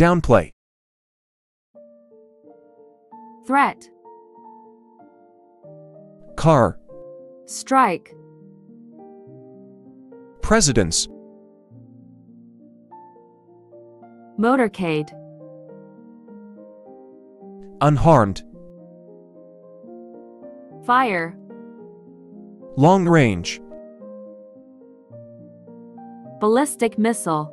Downplay. threat, Car. strike, Presidents. motorcade, Unharmed. fire, Long range. ballistic missile,